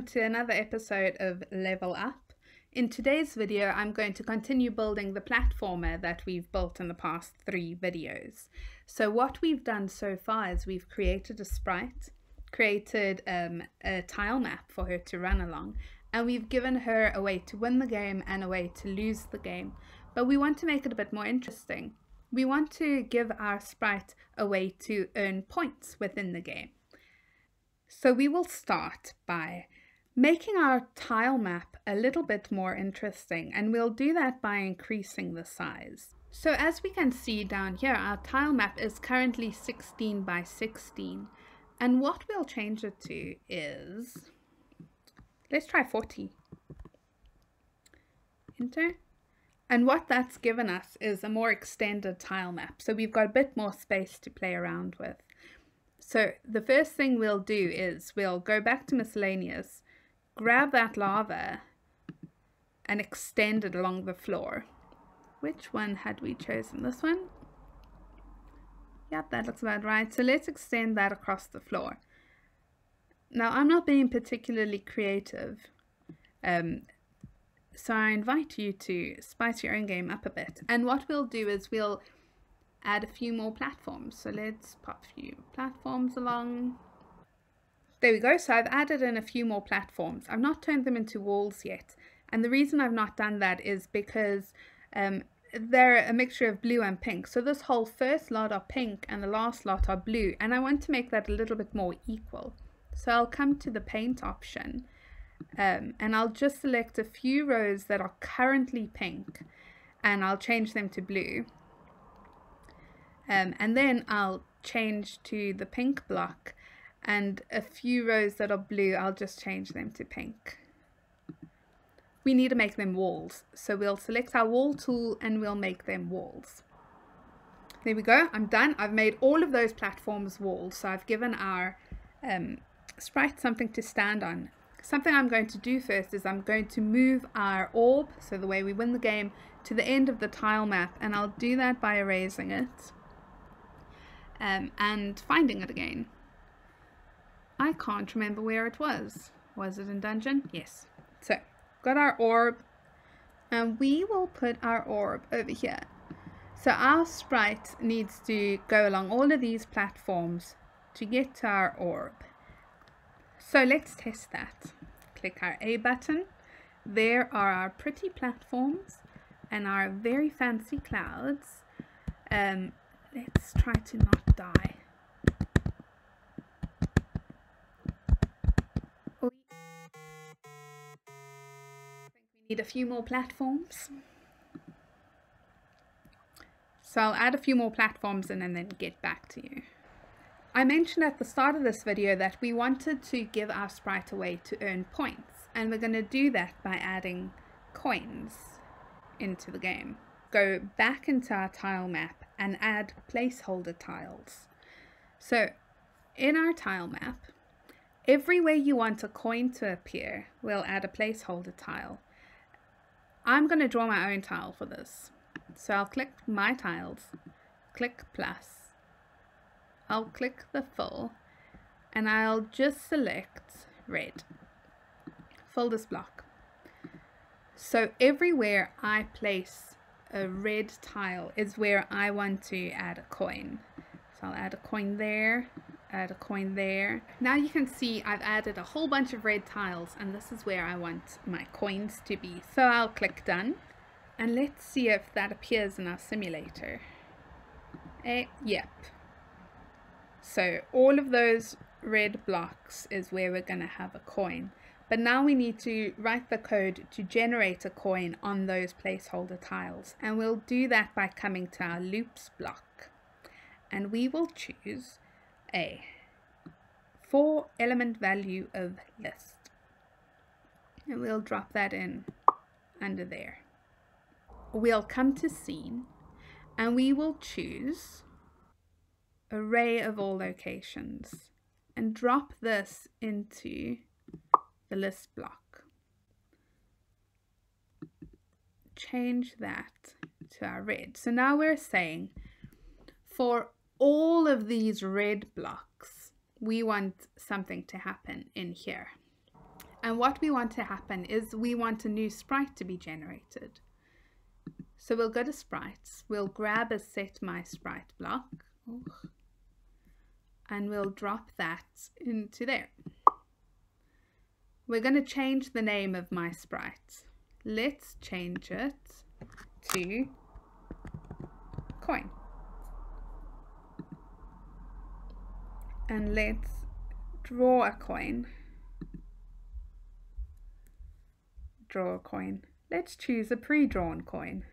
welcome to another episode of Level Up. In today's video, I'm going to continue building the platformer that we've built in the past three videos. So what we've done so far is we've created a sprite, created um, a tile map for her to run along, and we've given her a way to win the game and a way to lose the game. But we want to make it a bit more interesting. We want to give our sprite a way to earn points within the game. So we will start by making our tile map a little bit more interesting and we'll do that by increasing the size. So as we can see down here, our tile map is currently 16 by 16 and what we'll change it to is, let's try 40. Enter. And what that's given us is a more extended tile map. So we've got a bit more space to play around with. So the first thing we'll do is we'll go back to miscellaneous, grab that lava and extend it along the floor. Which one had we chosen? This one? Yep, that looks about right. So let's extend that across the floor. Now I'm not being particularly creative. Um, so I invite you to spice your own game up a bit. And what we'll do is we'll add a few more platforms. So let's pop a few platforms along. There we go. So I've added in a few more platforms. I've not turned them into walls yet. And the reason I've not done that is because um, they're a mixture of blue and pink. So this whole first lot are pink and the last lot are blue. And I want to make that a little bit more equal. So I'll come to the paint option um, and I'll just select a few rows that are currently pink and I'll change them to blue. Um, and then I'll change to the pink block and a few rows that are blue, I'll just change them to pink. We need to make them walls. So we'll select our wall tool and we'll make them walls. There we go, I'm done. I've made all of those platforms walls. So I've given our um, sprite something to stand on. Something I'm going to do first is I'm going to move our orb, so the way we win the game, to the end of the tile map and I'll do that by erasing it um, and finding it again. I can't remember where it was. Was it in dungeon? Yes. So, got our orb, and we will put our orb over here. So our sprite needs to go along all of these platforms to get to our orb. So let's test that. Click our A button. There are our pretty platforms and our very fancy clouds. Um, Let's try to not die. Need a few more platforms. So I'll add a few more platforms and then get back to you. I mentioned at the start of this video that we wanted to give our sprite away to earn points and we're going to do that by adding coins into the game. Go back into our tile map and add placeholder tiles. So in our tile map, everywhere you want a coin to appear, we'll add a placeholder tile. I'm going to draw my own tile for this. So I'll click my tiles, click plus, I'll click the fill, and I'll just select red, fill this block. So everywhere I place a red tile is where I want to add a coin. So I'll add a coin there, add a coin there. Now you can see I've added a whole bunch of red tiles and this is where I want my coins to be. So I'll click done and let's see if that appears in our simulator. Eh, yep. So all of those red blocks is where we're going to have a coin. But now we need to write the code to generate a coin on those placeholder tiles. And we'll do that by coming to our loops block. And we will choose a for element value of list. And we'll drop that in under there. We'll come to scene and we will choose array of all locations and drop this into the list block. Change that to our red. So now we're saying for all of these red blocks, we want something to happen in here. And what we want to happen is we want a new sprite to be generated. So we'll go to sprites, we'll grab a set my sprite block, and we'll drop that into there. We're going to change the name of my sprite. Let's change it to coin. And let's draw a coin. Draw a coin. Let's choose a pre-drawn coin.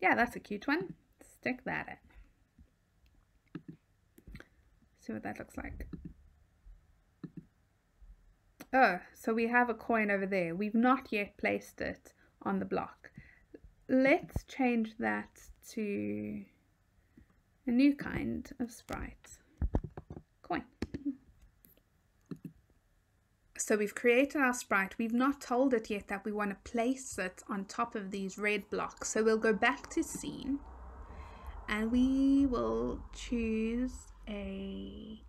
Yeah, that's a cute one. Stick that in. See what that looks like. Oh, so we have a coin over there. We've not yet placed it on the block. Let's change that to a new kind of sprite. Coin. So we've created our sprite. We've not told it yet that we want to place it on top of these red blocks. So we'll go back to scene and we will choose a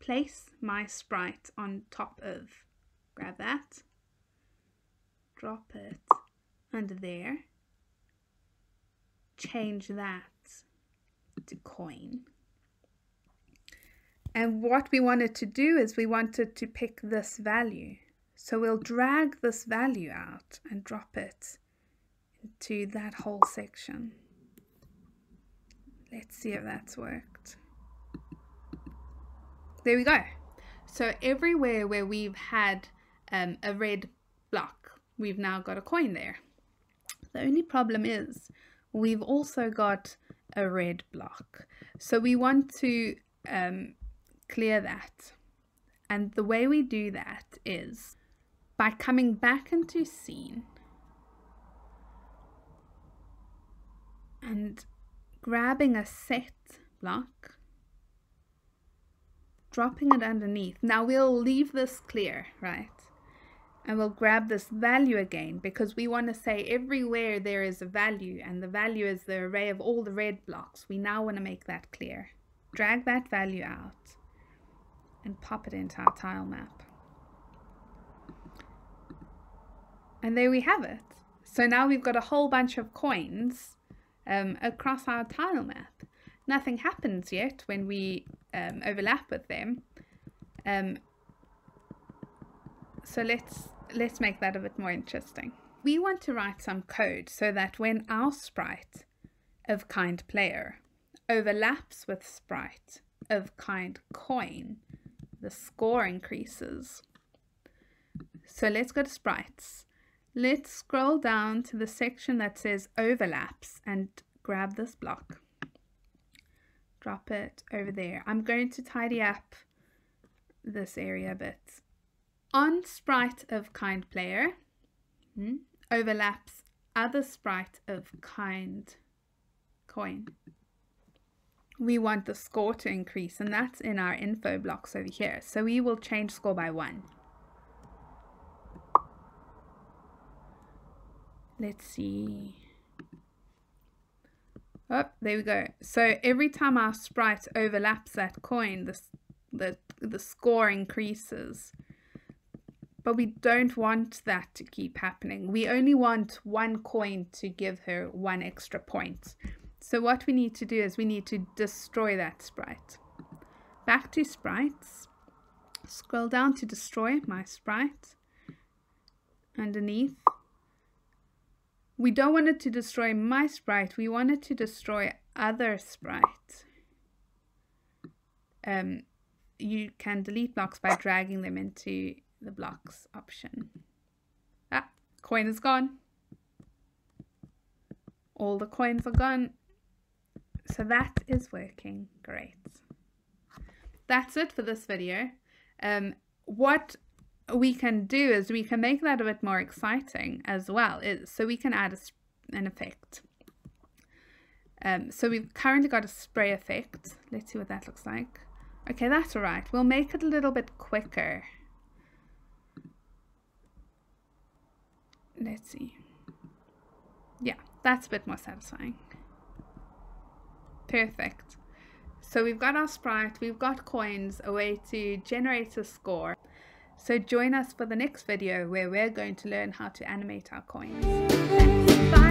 place my sprite on top of. Grab that, drop it under there, change that to coin. And what we wanted to do is we wanted to pick this value. So we'll drag this value out and drop it into that whole section. Let's see if that's worked. There we go. So everywhere where we've had um, a red block, we've now got a coin there. The only problem is we've also got a red block. So we want to um, clear that. And the way we do that is by coming back into scene and grabbing a set block, dropping it underneath. Now we'll leave this clear, right? And we'll grab this value again because we want to say everywhere there is a value and the value is the array of all the red blocks. We now want to make that clear. Drag that value out and pop it into our tile map. And there we have it. So now we've got a whole bunch of coins um, across our tile map. Nothing happens yet when we um, overlap with them. Um, so let's let's make that a bit more interesting. We want to write some code so that when our sprite of kind player overlaps with sprite of kind coin, the score increases. So let's go to sprites. Let's scroll down to the section that says overlaps and grab this block. Drop it over there. I'm going to tidy up this area a bit on sprite of kind player hmm, overlaps other sprite of kind coin. We want the score to increase and that's in our info blocks over here. So we will change score by one. Let's see. Oh, there we go. So every time our sprite overlaps that coin, the, the, the score increases. But we don't want that to keep happening. We only want one coin to give her one extra point. So what we need to do is we need to destroy that sprite. Back to sprites. Scroll down to destroy my sprite. Underneath. We don't want it to destroy my sprite. We want it to destroy other sprite. Um, you can delete blocks by dragging them into the blocks option. Ah, coin is gone. All the coins are gone. So that is working great. That's it for this video. Um, what we can do is we can make that a bit more exciting as well. so we can add a, an effect. Um, so we've currently got a spray effect. Let's see what that looks like. Okay, that's all right. We'll make it a little bit quicker. let's see. Yeah, that's a bit more satisfying. Perfect. So we've got our sprite, we've got coins, a way to generate a score. So join us for the next video where we're going to learn how to animate our coins. Bye!